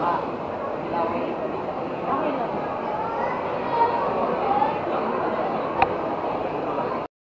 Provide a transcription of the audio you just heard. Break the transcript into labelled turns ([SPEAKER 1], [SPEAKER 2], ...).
[SPEAKER 1] ว่าเราไป